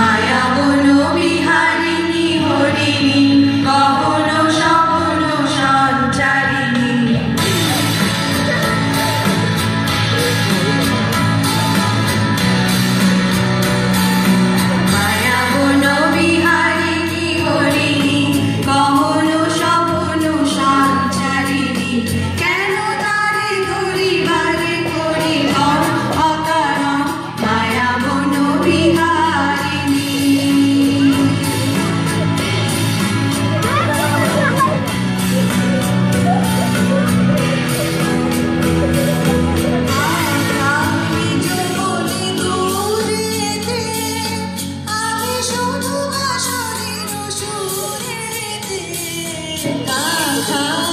মায়া বন বিহারিণী হরিণী। time.